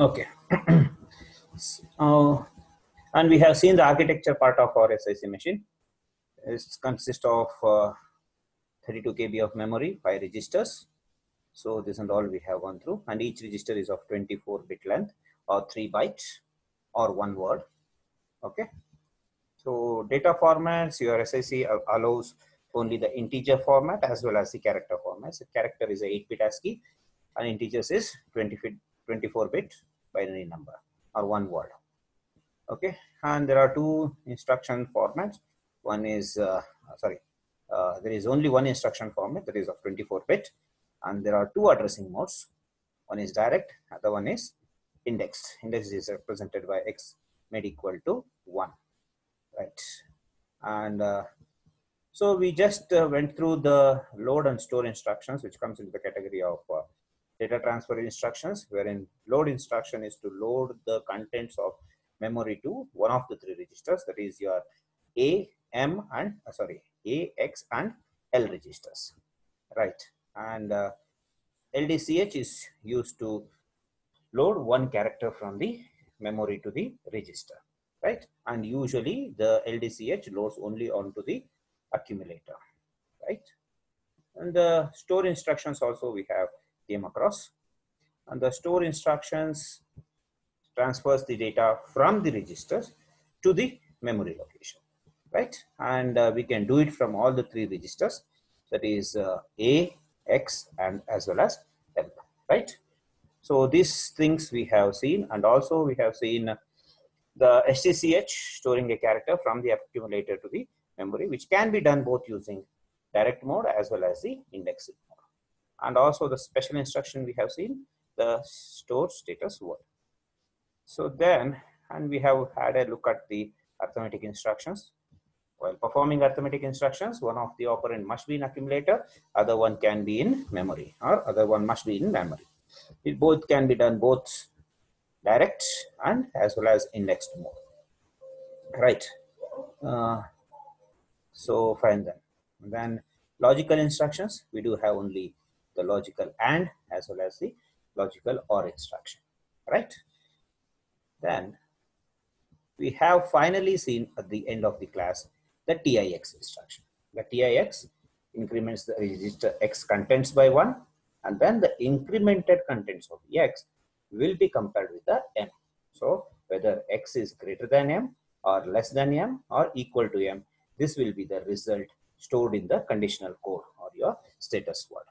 Okay. uh, and we have seen the architecture part of our SIC machine. It consists of uh, 32 KB of memory, five registers. So this and all we have gone through and each register is of 24 bit length or three bytes or one word. Okay. So data formats, your SIC allows only the integer format as well as the character format. So character is a 8 bit ASCII and integers is 20 24 bit binary number or one word. Okay. And there are two instruction formats. One is, uh, sorry, uh, there is only one instruction format that is of 24 bit and there are two addressing modes. One is direct, other one is indexed. Index is represented by x made equal to 1, right? And uh, so we just uh, went through the load and store instructions, which comes into the category of uh, data transfer instructions, wherein load instruction is to load the contents of memory to one of the three registers, that is your A, M, and uh, sorry, A, X, and L registers, right? And uh, LDCH is used to load one character from the memory to the register, right? And usually the LDCH loads only onto the accumulator, right? And the store instructions also we have came across. And the store instructions transfers the data from the registers to the memory location, right? And uh, we can do it from all the three registers, that is uh, A, X, and as well as M, right? So these things we have seen, and also we have seen the STCH storing a character from the accumulator to the memory, which can be done both using direct mode as well as the indexing. And also the special instruction we have seen, the store status word. So then, and we have had a look at the arithmetic instructions. While performing arithmetic instructions, one of the operand must be in accumulator, other one can be in memory, or other one must be in memory. It both can be done both direct and as well as indexed mode. Right. Uh, so fine then. Then logical instructions, we do have only the logical AND as well as the logical OR instruction, right? Then we have finally seen at the end of the class the TIX instruction. The TIX increments the register X contents by one and then the incremented contents of X will be compared with the M. So whether X is greater than M or less than M or equal to M, this will be the result stored in the conditional code or your status word?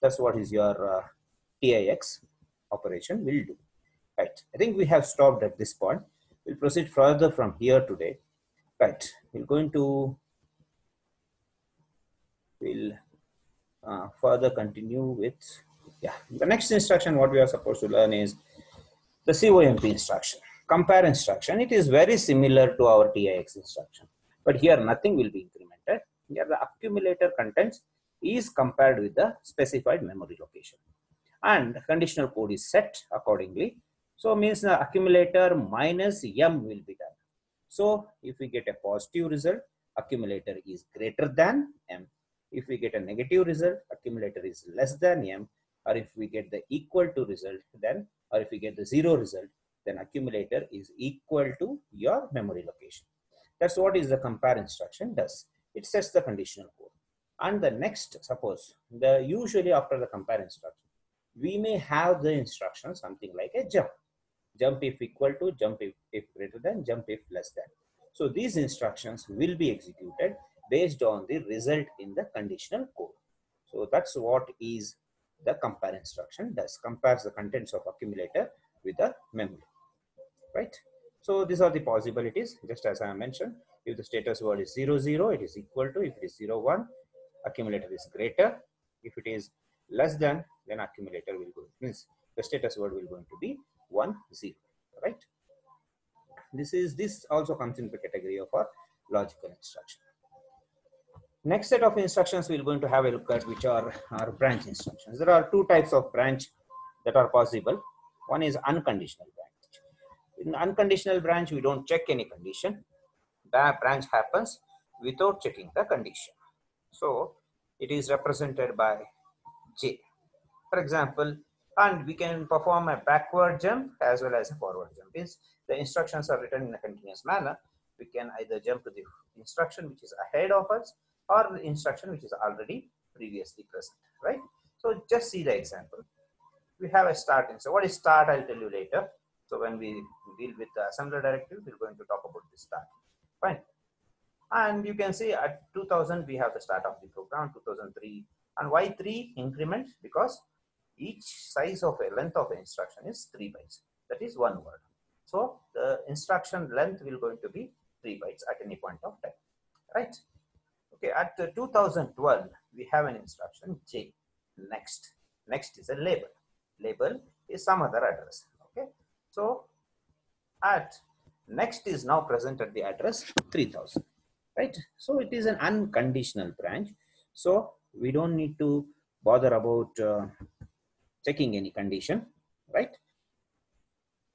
That's what is your uh, TIX operation will do, right? I think we have stopped at this point. We'll proceed further from here today, right? We're going to, we'll uh, further continue with, yeah, the next instruction what we are supposed to learn is the COMP instruction, compare instruction. It is very similar to our TIX instruction, but here nothing will be incremented. Here the accumulator contents is compared with the specified memory location and conditional code is set accordingly. So means the accumulator minus M will be done. So if we get a positive result, accumulator is greater than M if we get a negative result, accumulator is less than m, or if we get the equal to result, then, or if we get the zero result, then accumulator is equal to your memory location. That's what is the compare instruction does. It sets the conditional code. And the next, suppose, the usually after the compare instruction, we may have the instruction something like a jump. Jump if equal to, jump if, if greater than, jump if less than. So these instructions will be executed based on the result in the conditional code. So that's what is the compare instruction does, compares the contents of accumulator with the memory, right? So these are the possibilities, just as I mentioned, if the status word is 0, 0, it is equal to, if it is 0, 1, accumulator is greater, if it is less than, then accumulator will go, means the status word will going to be 1, 0, right? This is, this also comes in the category of our logical instruction. Next set of instructions we're going to have a look at which are our branch instructions. There are two types of branch that are possible. One is unconditional branch. In unconditional branch, we don't check any condition. The branch happens without checking the condition. So it is represented by J. For example, and we can perform a backward jump as well as a forward jump. Means the instructions are written in a continuous manner. We can either jump to the instruction which is ahead of us or the instruction which is already previously present, right? So just see the example. We have a starting. So what is start? I'll tell you later. So when we deal with the assembler directive, we're going to talk about the start. Fine. And you can see at 2000, we have the start of the program, 2003. And why 3 increments? Because each size of a length of instruction is 3 bytes. That is one word. So the instruction length will going to be 3 bytes at any point of time. Right? Okay, at 2012, we have an instruction J. Next. Next is a label. Label is some other address. Okay. So at next is now present at the address 3000 right? So it is an unconditional branch. So we don't need to bother about uh, checking any condition right?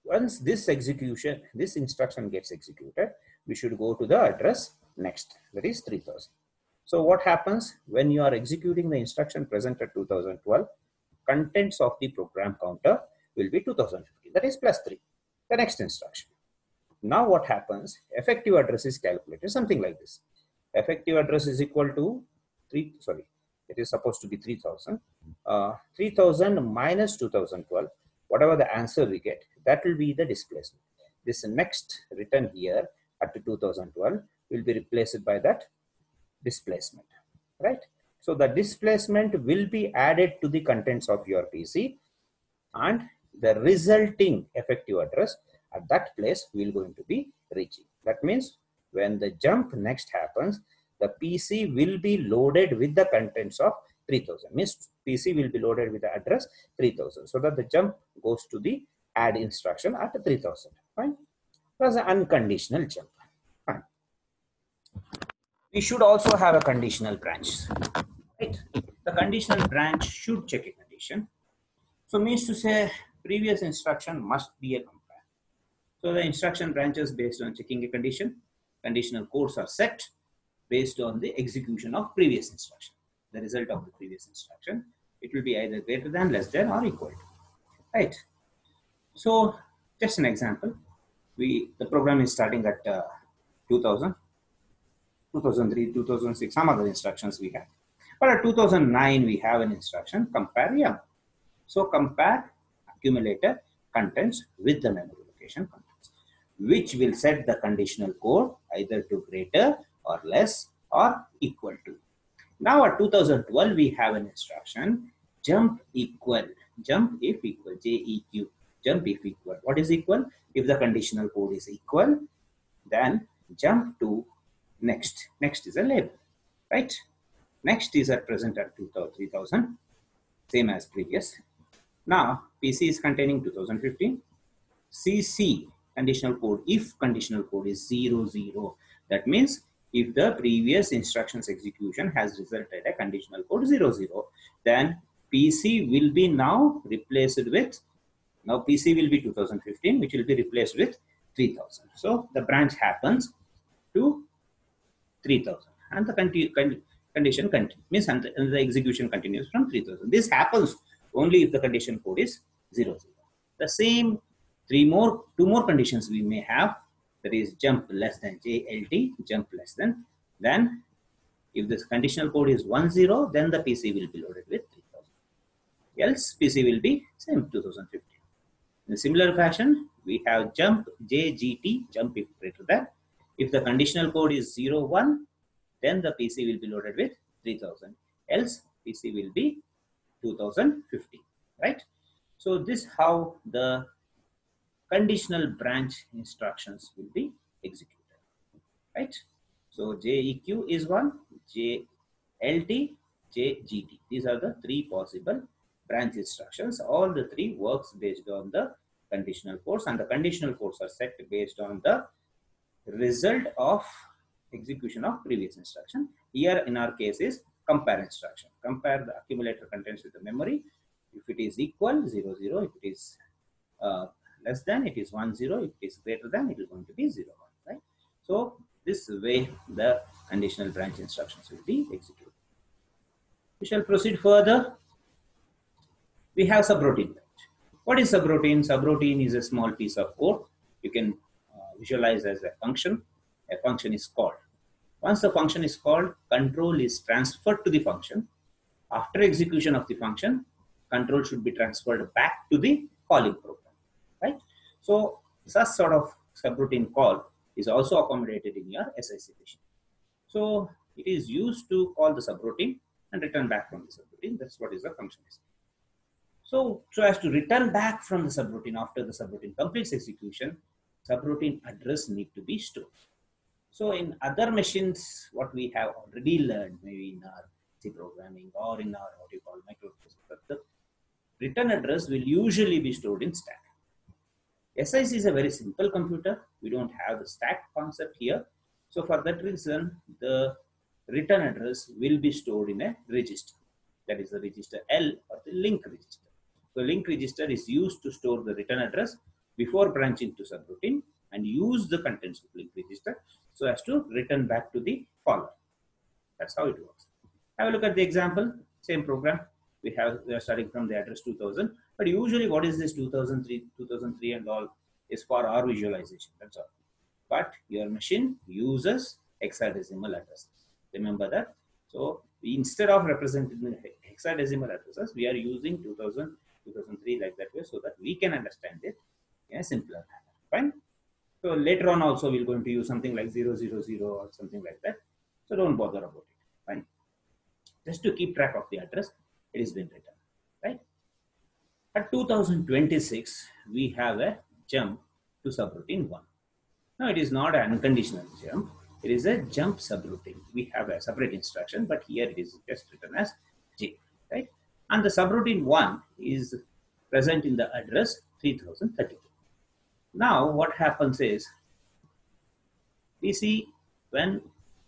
Once this execution this instruction gets executed we should go to the address next that is 3000 so what happens when you are executing the instruction present at 2012 contents of the program counter will be 2050 that is plus 3 the next instruction now what happens, effective address is calculated, something like this. Effective address is equal to 3, sorry, it is supposed to be 3000. Uh, 3000 minus 2012, whatever the answer we get, that will be the displacement. This next written here at 2012 will be replaced by that displacement, right? So the displacement will be added to the contents of your PC and the resulting effective address at that place we're going to be reaching. That means when the jump next happens, the PC will be loaded with the contents of 3000. Means PC will be loaded with the address 3000 so that the jump goes to the add instruction at 3000. Fine. That's an unconditional jump. Fine. We should also have a conditional branch. Right. The conditional branch should check a condition. So means to say previous instruction must be a so the instruction branches based on checking a condition. Conditional codes are set based on the execution of previous instruction. The result of the previous instruction. It will be either greater than, less than, or equal to. Right. So just an example. We the program is starting at uh, 2000, 2003, 2006, some other instructions we have. But at 2009, we have an instruction compare yum. So compare accumulator contents with the memory location which will set the conditional code either to greater or less or equal to. Now at 2012, we have an instruction jump equal, jump if equal, JEQ, jump if equal. What is equal? If the conditional code is equal, then jump to next. Next is a label, right? Next is at present at 3000, same as previous. Now, PC is containing 2015. CC conditional code if conditional code is 0 0 that means if the previous instructions execution has resulted a conditional code 0 0 then pc will be now replaced with now pc will be 2015 which will be replaced with 3000 so the branch happens to 3000 and the condition continues means and the, and the execution continues from 3000 this happens only if the condition code is 0 0 the same three more, two more conditions we may have. That is jump less than JLT, jump less than. Then if this conditional code is 10, then the PC will be loaded with 3000. Else PC will be same 2015. In similar fashion, we have jump JGT, jump if greater than. If the conditional code is 0 01, then the PC will be loaded with 3000. Else PC will be 2050, right? So this how the conditional branch instructions will be executed, right? So JEQ is one, JLT, JGT. These are the three possible branch instructions. All the three works based on the conditional codes and the conditional codes are set based on the result of execution of previous instruction. Here in our case is compare instruction. Compare the accumulator contents with the memory. If it is equal, 0, 0. If it is uh, less than it is 1 0 if it is greater than it is going to be 0 1 right so this way the conditional branch instructions will be executed we shall proceed further we have subroutine What is subroutine? Subroutine is a small piece of code. You can uh, visualize as a function. A function is called. Once the function is called, control is transferred to the function. After execution of the function, control should be transferred back to the calling program, right? So such sort of subroutine call is also accommodated in your SIC machine. So it is used to call the subroutine and return back from the subroutine. That's what is the function is. So, so as to return back from the subroutine after the subroutine completes execution, subroutine address need to be stored. So in other machines, what we have already learned, maybe in our C programming or in our what you call microprocessor, the return address will usually be stored in stack. SIC is a very simple computer. We don't have the stack concept here. So for that reason, the return address will be stored in a register. That is the register L or the link register. So link register is used to store the return address before branching to subroutine and use the contents of link register so as to return back to the caller. That's how it works. Have a look at the example, same program. We have we are starting from the address 2000, but usually what is this 2003, 2003 and all is for our visualization. That's all. But your machine uses hexadecimal addresses. Remember that. So instead of representing hexadecimal addresses, we are using 2000, 2003 like that way so that we can understand it in a simpler manner. Fine. So later on also we're going to use something like 000 or something like that. So don't bother about it. Fine. Just to keep track of the address, it is been written. Right. At 2026, we have a jump to subroutine 1. Now it is not an unconditional jump. It is a jump subroutine. We have a separate instruction, but here it is just written as J, right? And the subroutine 1 is present in the address 3032. Now what happens is, we see when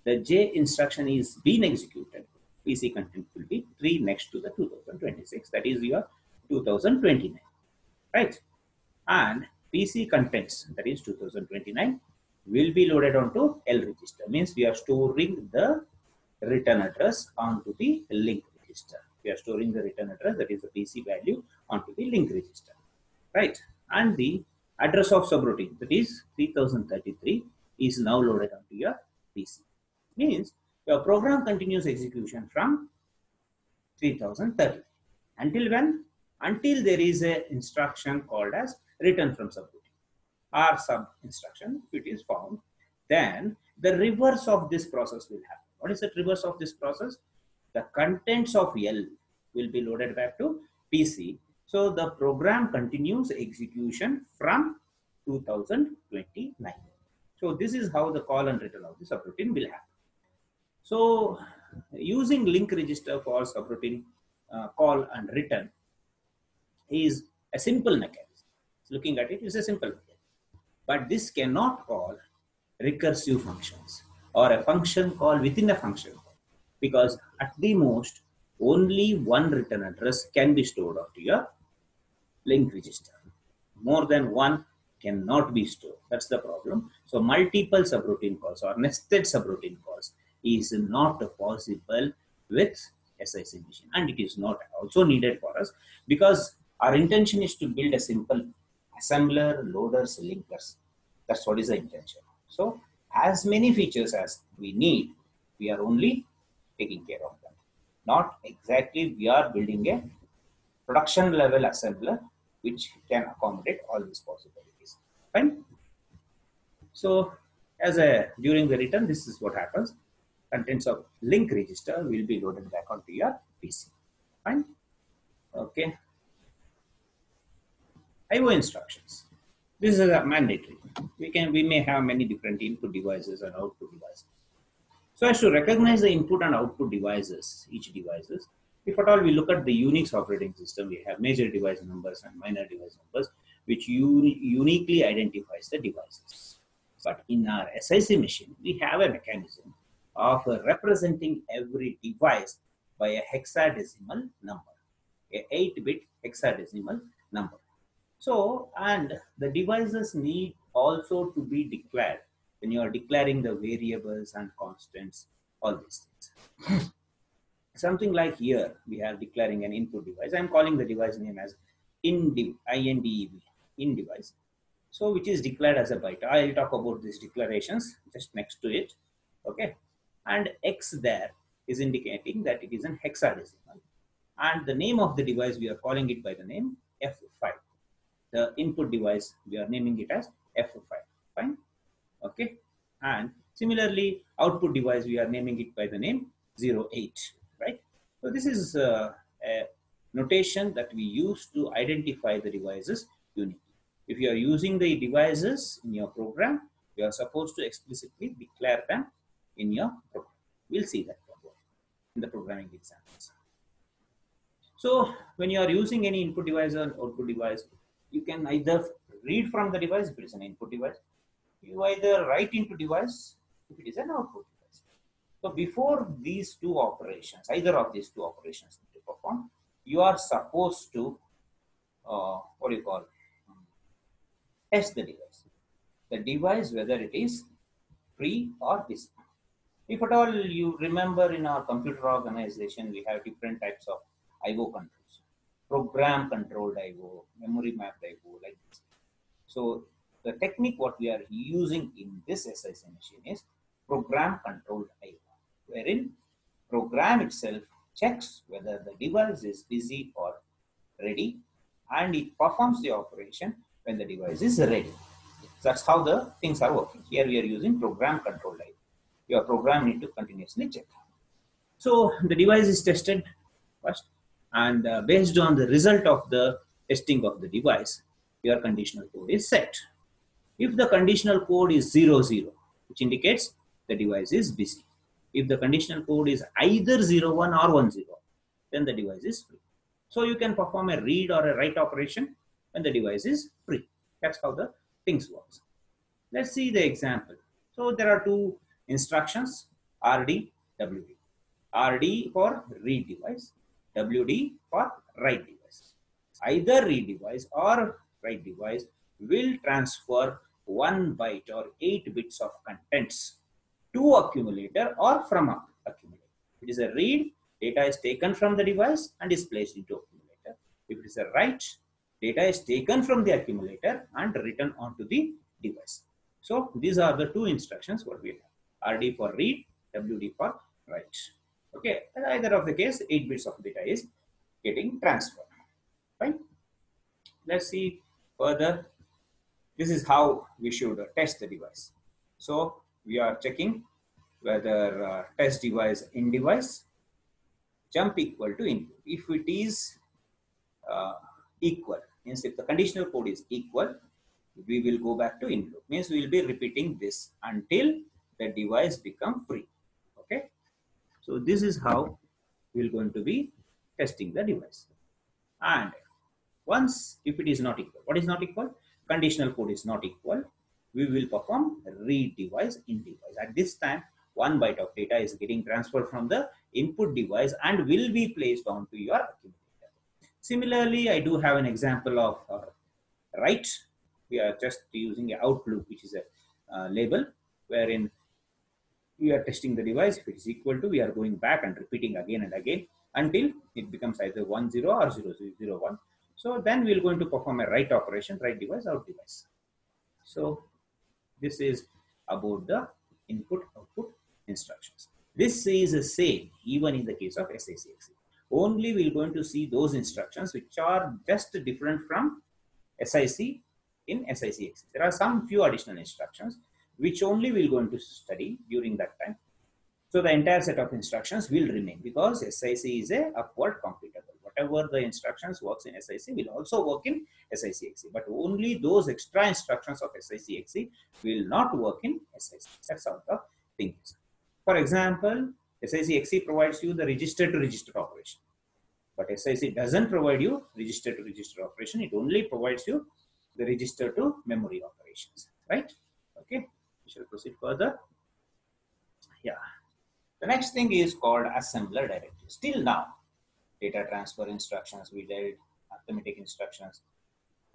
the J instruction is being executed, PC content will be 3 next to the 2026, that is your 2029, right? And PC contents, that is 2029, will be loaded onto L register. Means we are storing the return address onto the link register. We are storing the return address, that is the PC value, onto the link register, right? And the address of subroutine, that is 3033, is now loaded onto your PC. Means your program continues execution from 3030. Until when? Until there is a instruction called as return from subroutine RSUB instruction, it is found, then the reverse of this process will happen. What is the reverse of this process? The contents of L will be loaded back to PC. So the program continues execution from 2029. So this is how the call and return of the subroutine will happen. So using link register for subroutine uh, call and return is a simple mechanism looking at it, it is a simple mechanism. But this cannot call recursive functions or a function call within a function call because at the most only one return address can be stored onto your link register. More than one cannot be stored. That's the problem. So multiple subroutine calls or nested subroutine calls is not possible with SIC machine and it is not also needed for us because our intention is to build a simple assembler, loaders, linkers. That's what is the intention. So as many features as we need, we are only taking care of that. Not exactly we are building a production level assembler which can accommodate all these possibilities. Fine. So as a during the return, this is what happens. Contents of link register will be loaded back onto your PC. Fine. Okay. IO instructions. This is a mandatory. We can we may have many different input devices and output devices. So as to recognize the input and output devices, each devices, if at all we look at the Unix operating system, we have major device numbers and minor device numbers, which uni uniquely identifies the devices. But in our SIC machine, we have a mechanism of representing every device by a hexadecimal number, a 8-bit hexadecimal number. So, and the devices need also to be declared when you are declaring the variables and constants, all these things. Something like here, we are declaring an input device. I'm calling the device name as INDEV, in device. So which is declared as a byte. I'll talk about these declarations just next to it. Okay. And X there is indicating that it is an hexadecimal. And the name of the device, we are calling it by the name F5. The input device, we are naming it as F5. Fine. Okay. And similarly, output device, we are naming it by the name 08. Right. So this is uh, a notation that we use to identify the devices uniquely. If you are using the devices in your program, you are supposed to explicitly declare them in your program. We'll see that in the programming examples. So when you are using any input device or output device, you can either read from the device if it is an input device, you either write into device if it is an output device. So before these two operations, either of these two operations to perform, you are supposed to, uh, what do you call, test the device. The device, whether it is free or busy. If at all you remember in our computer organization, we have different types of IO controls, program controlled IO, memory mapped IO, like this. So the technique what we are using in this machine is program controlled IO, wherein program itself checks whether the device is busy or ready and it performs the operation when the device is ready. That's how the things are working. Here we are using program controlled IO your program need to continuously check. So the device is tested first and uh, based on the result of the testing of the device, your conditional code is set. If the conditional code is 00, which indicates the device is busy. If the conditional code is either 01 or 10, then the device is free. So you can perform a read or a write operation when the device is free. That's how the things works. Let's see the example. So there are two instructions RD, WD. RD for read device, WD for write device. Either read device or write device will transfer one byte or eight bits of contents to accumulator or from accumulator. It is a read, data is taken from the device and is placed into accumulator. If it is a write, data is taken from the accumulator and written onto the device. So these are the two instructions what we have. RD for read, WD for write. Okay, either of the case, 8 bits of data is getting transferred. Fine. Let's see further. This is how we should test the device. So we are checking whether uh, test device in device jump equal to input. If it is uh, equal, means if the conditional code is equal, we will go back to input. Means we will be repeating this until the device become free. So this is how we're going to be testing the device. And once if it is not equal, what is not equal? Conditional code is not equal. We will perform read device in device. At this time, one byte of data is getting transferred from the input device and will be placed onto your accumulator. Similarly, I do have an example of uh, write. We are just using a out loop, which is a uh, label wherein we are testing the device. If it is equal to, we are going back and repeating again and again until it becomes either 1, 0 or 0, 0, 1. So then we're going to perform a write operation, write device, out device. So this is about the input output instructions. This is the same even in the case of SICXE. Only we're going to see those instructions which are just different from SIC in SICX. There are some few additional instructions which only we're going to study during that time. So the entire set of instructions will remain because SIC is a upward compatible. Whatever the instructions works in SIC will also work in SICXE, but only those extra instructions of SICXE will not work in SIC. That's how the thing is. For example, SICXE provides you the register to register operation, but SIC doesn't provide you register to register operation. It only provides you the register to memory operations, right? Okay. We shall proceed further. Yeah. The next thing is called assembler directive. Still now, data transfer instructions we did, arithmetic instructions,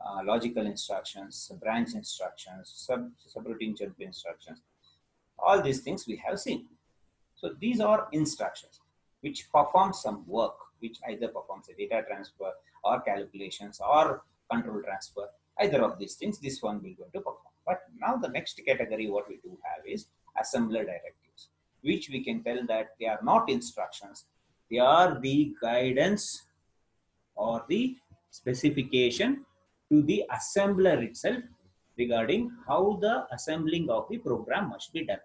uh, logical instructions, branch instructions, sub subroutine jump instructions. All these things we have seen. So these are instructions which perform some work which either performs a data transfer or calculations or control transfer. Either of these things, this one will go to perform. But now the next category, what we do have is assembler directives, which we can tell that they are not instructions. They are the guidance or the specification to the assembler itself regarding how the assembling of the program must be done.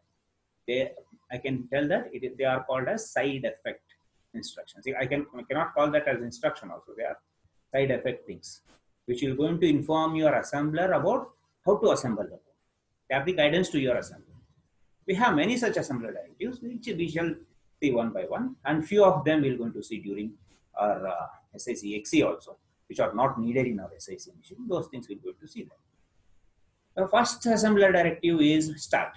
They, I can tell that it, they are called as side effect instructions. I, can, I cannot call that as instruction also. They are side effect things, which will going to inform your assembler about how to assemble the code. Have the guidance to your assembler. We have many such assembler directives, which we shall see one by one, and few of them we're going to see during our uh, SIC XE also, which are not needed in our SIC machine. Those things we're going to see them. The first assembler directive is start.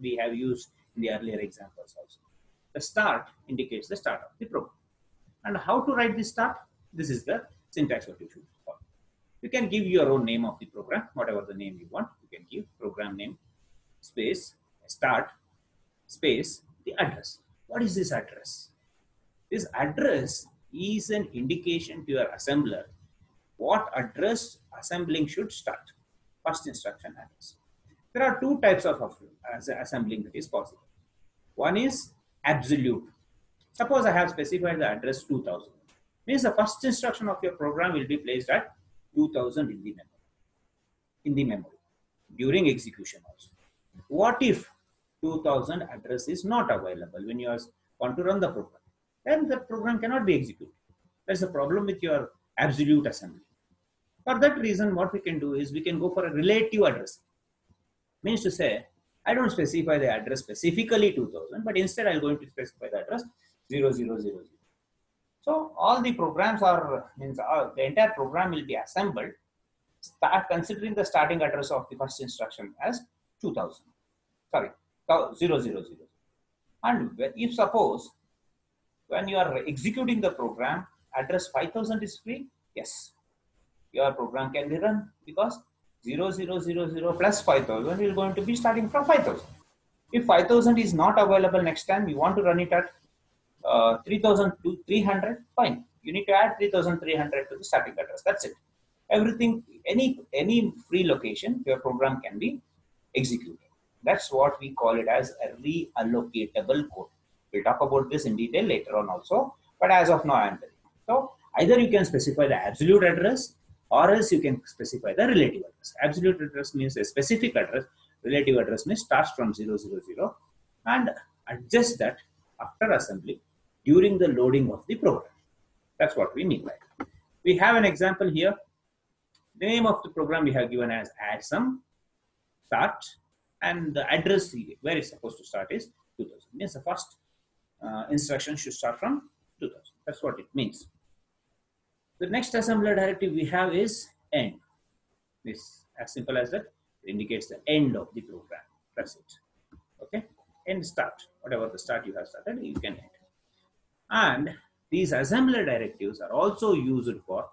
We have used in the earlier examples also. The start indicates the start of the program. And how to write this start? This is the syntax what you should. You can give your own name of the program, whatever the name you want. You can give program name, space, start, space, the address. What is this address? This address is an indication to your assembler what address assembling should start. First instruction address. There are two types of assembling that is possible. One is absolute. Suppose I have specified the address 2000. Means the first instruction of your program will be placed at 2000 in the memory. In the memory during execution also. What if 2000 address is not available when you are, want to run the program? Then the program cannot be executed. There's a problem with your absolute assembly. For that reason, what we can do is we can go for a relative address. Means to say, I don't specify the address specifically 2000, but instead I'm going to specify the address 0000. So all the programs are, means uh, the entire program will be assembled start considering the starting address of the first instruction as 2000. Sorry, 000. And if suppose when you are executing the program, address 5000 is free, yes, your program can be run because 0000 plus 5000 is going to be starting from 5000. If 5000 is not available next time, you want to run it at uh, 3300, fine. You need to add 3300 to the static address. That's it. Everything, any, any free location, your program can be executed. That's what we call it as a relocatable code. We'll talk about this in detail later on also, but as of now, I'm telling you. So either you can specify the absolute address or else you can specify the relative address. Absolute address means a specific address, relative address means starts from 000 and adjust that after assembly during the loading of the program. That's what we mean by it. We have an example here. The name of the program we have given as add some start and the address where it's supposed to start is 2000. Means the first uh, instruction should start from 2000. That's what it means. The next assembler directive we have is end. This as simple as that it indicates the end of the program. That's it. Okay. End start. Whatever the start you have started, you can end. And these assembler directives are also used for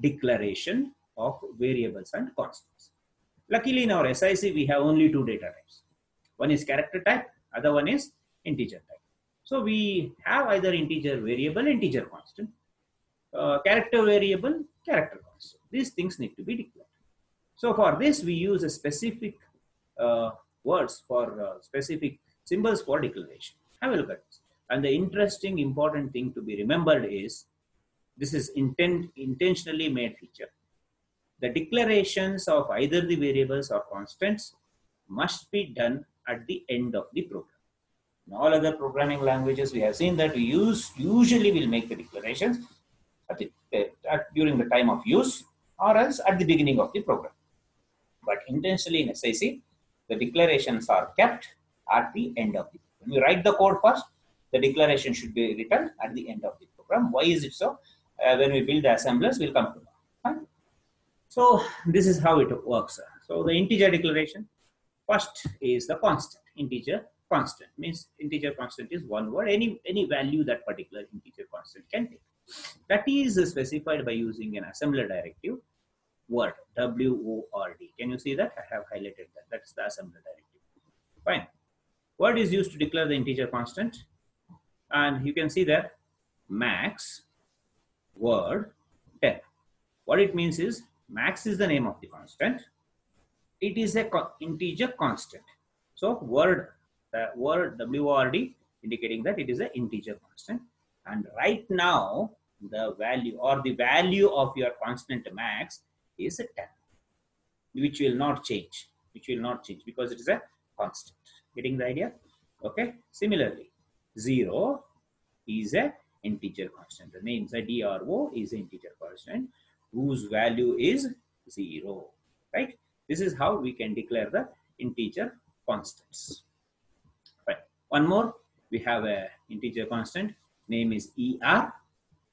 declaration of variables and constants. Luckily in our SIC we have only two data types. One is character type, other one is integer type. So we have either integer variable, integer constant uh, character variable, character constant. These things need to be declared. So for this, we use a specific uh, words for uh, specific symbols for declaration. Have a look at this. And the interesting, important thing to be remembered is this is intent, intentionally made feature. The declarations of either the variables or constants must be done at the end of the program. In all other programming languages, we have seen that we use usually will make the declarations at the, at, during the time of use or else at the beginning of the program. But intentionally in SIC, the declarations are kept at the end of the program. You write the code first, the declaration should be written at the end of the program. Why is it so? Uh, when we build the assemblers, we'll come to that. So this is how it works. So the integer declaration, first is the constant, integer constant means integer constant is one word, any, any value that particular integer constant can take. That is specified by using an assembler directive word W-O-R-D. Can you see that? I have highlighted that. That's the assembler directive. Fine. Word is used to declare the integer constant. And you can see that max word 10. What it means is max is the name of the constant. It is a co- integer constant. So word, the word word indicating that it is an integer constant. And right now, the value or the value of your constant max is a 10, which will not change, which will not change because it is a constant. Getting the idea? Okay. Similarly, 0 is a integer constant. The name ZERO is an integer constant whose value is 0. Right? This is how we can declare the integer constants. Right. One more, we have a integer constant name is ER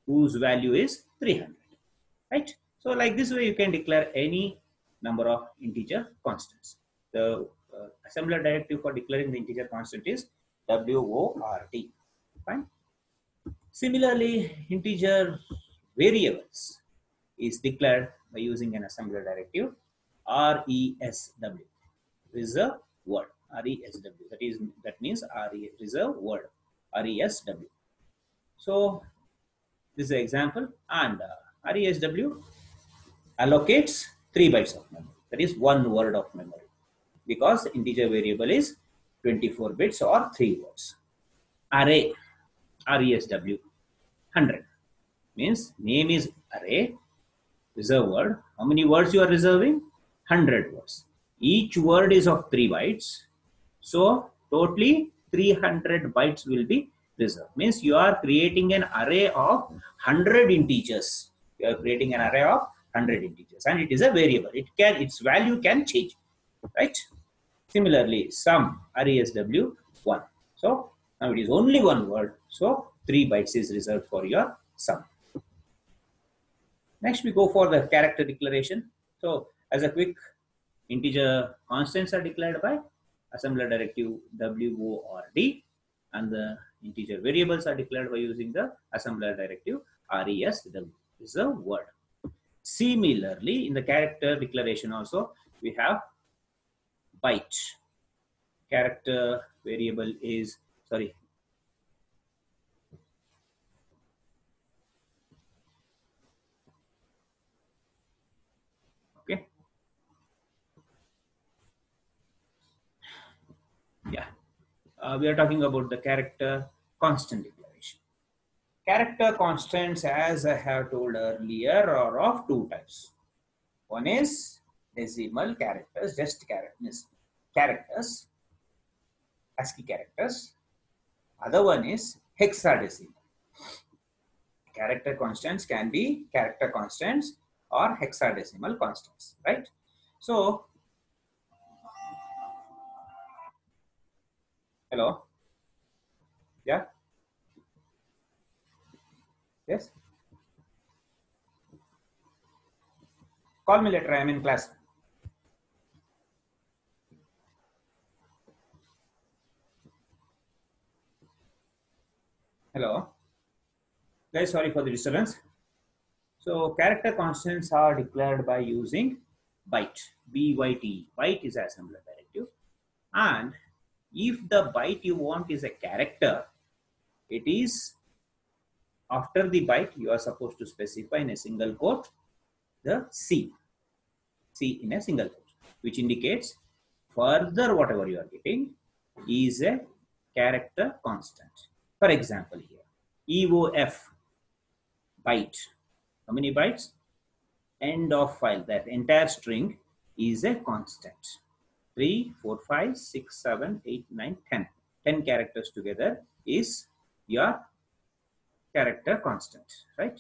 whose value is 300. Right? So like this way you can declare any number of integer constants. The uh, assembler directive for declaring the integer constant is WORD. Fine. Similarly, integer variables is declared by using an assembler directive RESW. Reserve word. RESW. That is that means RE reserve word. RESW. So this is an example and uh, RESW allocates 3 bytes of memory. That is one word of memory because integer variable is 24 bits or 3 words. Array RESW 100 means name is array reserve word. How many words you are reserving? 100 words. Each word is of 3 bytes. So totally 300 bytes will be reserved. Means you are creating an array of 100 integers. You are creating an array of 100 integers and it is a variable. It can its value can change. Right? Similarly, sum RESW 1. So now it is only one word. So 3 bytes is reserved for your sum. Next we go for the character declaration. So as a quick integer constants are declared by assembler directive WORD and the integer variables are declared by using the assembler directive RESW is a word. Similarly, in the character declaration also, we have byte. Character variable is, sorry, okay. Yeah, uh, we are talking about the character constant declaration. Character constants, as I have told earlier, are of two types. One is decimal characters, just characters, characters, ASCII characters. Other one is hexadecimal. Character constants can be character constants or hexadecimal constants, right? So, hello, yeah, yes. Call me later. I am in class. Hello. Guys, sorry for the disturbance. So character constants are declared by using byte, B-Y-T. Byte is assembler directive. And if the byte you want is a character, it is after the byte you are supposed to specify in a single quote the C. C in a single quote, which indicates further whatever you are getting is a character constant. For example, here EOF byte. How many bytes? End of file. That entire string is a constant. 3, 4, 5, 6, 7, 8, 9, 10. 10 characters together is your character constant, right?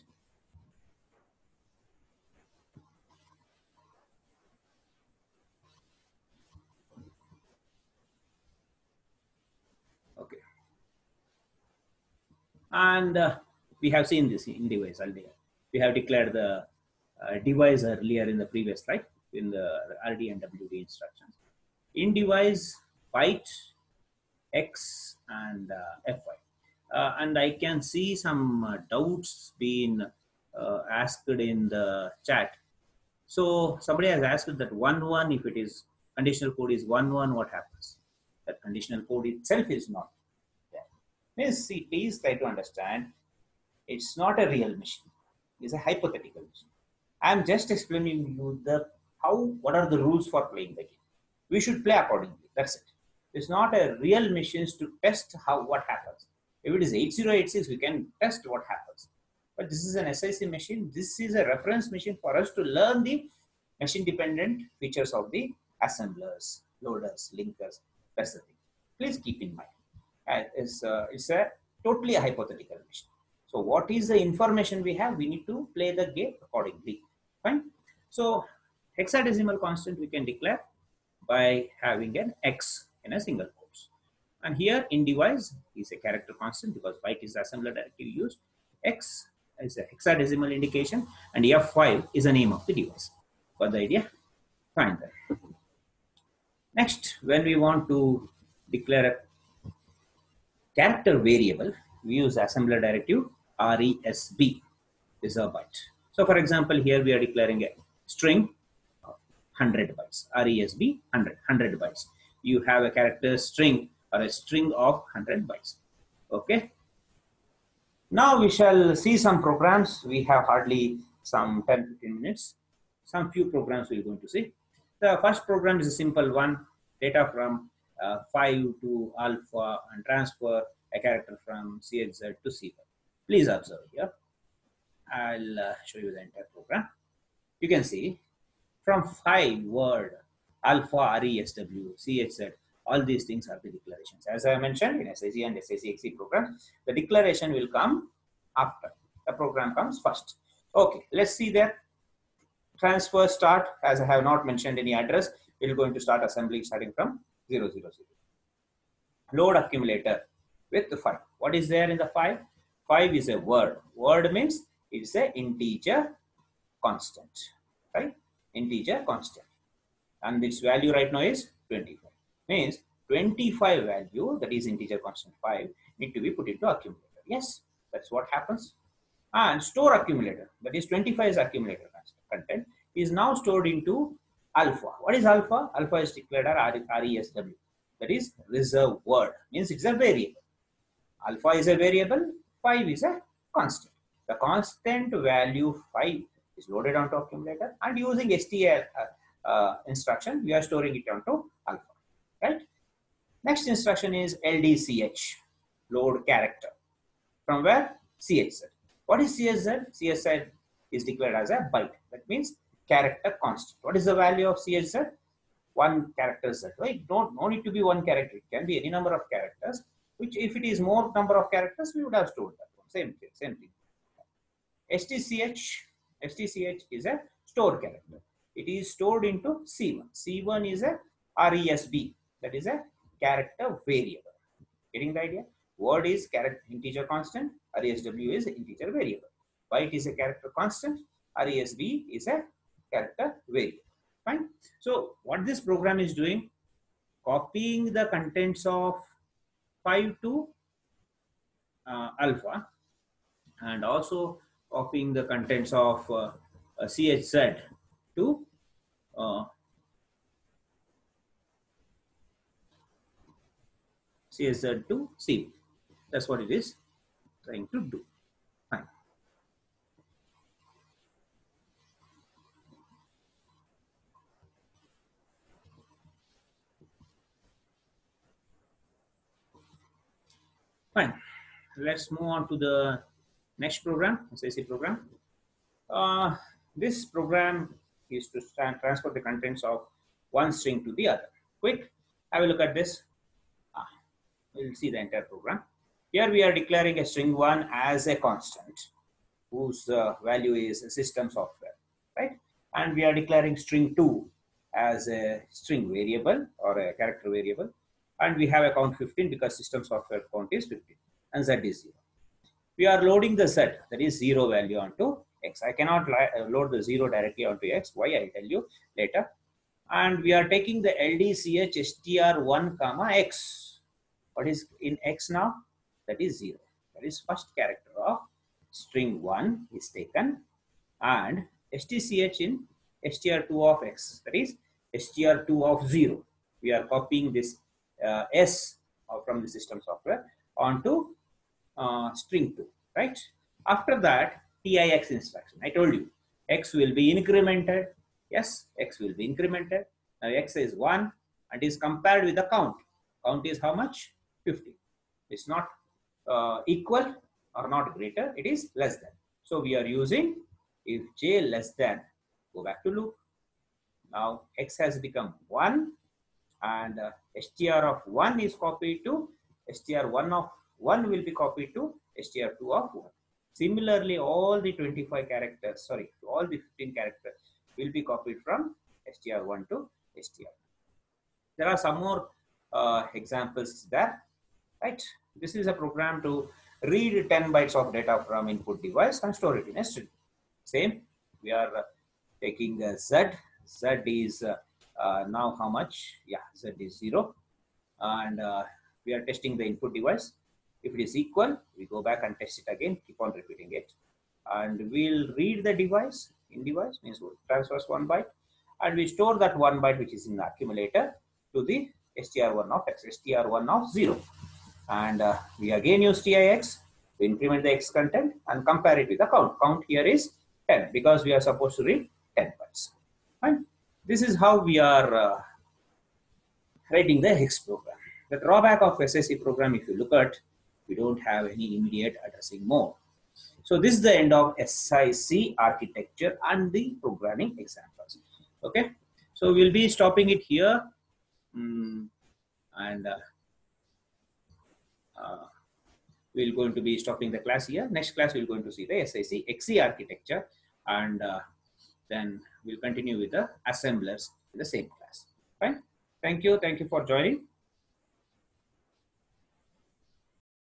Okay. And uh, we have seen this in device earlier. We have declared the uh, device earlier in the previous slide in the RD and WD instructions. In device, byte, X, and uh, FY. Uh, and I can see some uh, doubts being uh, asked in the chat. So somebody has asked that one one, if it is conditional code is one one, what happens? That conditional code itself is not. Means see, please try to understand. It's not a real machine. it's a hypothetical mission. I am just explaining you the how what are the rules for playing the game. We should play accordingly. That's it. It's not a real machine to test how what happens. If it is 8086, we can test what happens. But this is an SIC machine. This is a reference machine for us to learn the machine dependent features of the assemblers, loaders, linkers. That's the thing. Please keep in mind. Uh, it's, uh, it's a totally a hypothetical machine. So what is the information we have? We need to play the game accordingly. Fine. So hexadecimal constant we can declare by having an x in a single quotes. And here in device is a character constant because byte is the assembler directly used. X is a hexadecimal indication and F5 is the name of the device. Got the idea? Fine then. Next, when we want to declare a character variable, we use assembler directive RESB, reserve byte. So for example, here we are declaring a string 100 bytes, RESB 100, 100 bytes. You have a character string or a string of 100 bytes. Okay. Now we shall see some programs. We have hardly some 10 15 minutes. Some few programs we're going to see. The first program is a simple one data from uh, 5 to alpha and transfer a character from CHZ to C1. Please observe here. I'll uh, show you the entire program. You can see from 5 word alpha, RESW, CHZ, all these things are the declarations. As I mentioned in SIC and SICXE program, the declaration will come after. The program comes first. Okay, let's see that transfer start as I have not mentioned any address. We're going to start assembly starting from 000. Load accumulator with the 5. What is there in the 5? 5 is a word. Word means it's a integer constant, right? Integer constant. And its value right now is 25. Means 25 value, that is integer constant 5, need to be put into accumulator. Yes, that's what happens. And store accumulator, that is 25 is accumulator content, is now stored into alpha. What is alpha? Alpha is declared as RESW. That is reserve word. Means it's a variable. Alpha is a variable, 5 is a constant. The constant value 5 is loaded onto accumulator and using STL uh, uh, instruction, we are storing it onto alpha, right? Next instruction is LDCH, load character. From where? CHZ. What is CHZ? CHZ is declared as a byte. That means character constant. What is the value of CHZ? One character Z, right? Don't, no need to be one character. It can be any number of characters, which if it is more number of characters, we would have stored that one. Same thing, same thing. STCH, STCH is a store character. It is stored into C1. C1 is a RESB, that is a character variable. Getting the idea? Word is character integer constant, RESW is integer variable. Why it is a character constant, RESB is a character variable. Fine. So what this program is doing, copying the contents of 5 to uh, alpha and also copying the contents of uh, CHZ to uh, CSZ to C. That's what it is trying to do. Fine. Let's move on to the next program, SIC program. Uh, this program is to transfer the contents of one string to the other. Quick, have a look at this. Ah, we'll see the entire program. Here we are declaring a string one as a constant whose uh, value is a system software, right? And we are declaring string two as a string variable or a character variable. And we have a count 15 because system software count is 15 and z is 0. We are loading the z, that is 0 value onto x. I cannot uh, load the 0 directly onto x. Why? I'll tell you later. And we are taking the LDCH str1 comma x. What is in x now? That is 0. That is first character of string 1 is taken and stch in str2 of x. That is str2 of 0. We are copying this uh, s from the system software onto uh, string 2, right? After that, TIX instruction. I told you X will be incremented. Yes, X will be incremented. Now X is 1 and is compared with the count. Count is how much? 50. It's not uh, equal or not greater, it is less than. So we are using if j less than, go back to loop. Now x has become 1 and uh, str of 1 is copied to str1 of 1 will be copied to str2 of 1. Similarly, all the 25 characters, sorry, all the 15 characters will be copied from str1 to str. There are some more uh, examples there, right? This is a program to read 10 bytes of data from input device and store it in a string. Same, we are uh, taking uh, Z. Z is uh, now how much? Yeah, Z is 0. And uh, we are testing the input device. If it is equal, we go back and test it again, keep on repeating it. And we'll read the device, in device means we'll transfers one byte. And we store that one byte which is in the accumulator to the str1 of x, str1 of 0 and uh, we again use TIX to increment the X content and compare it with the count. Count here is 10 because we are supposed to read 10 bytes. Fine. This is how we are uh, writing the Hex program. The drawback of SIC program, if you look at, we don't have any immediate addressing mode. So this is the end of SIC architecture and the programming examples. Okay. So we'll be stopping it here. Mm, and uh, uh, we're going to be stopping the class here. Next class, we're going to see the SIC XE architecture and uh, then we'll continue with the assemblers in the same class. Fine. Thank you. Thank you for joining.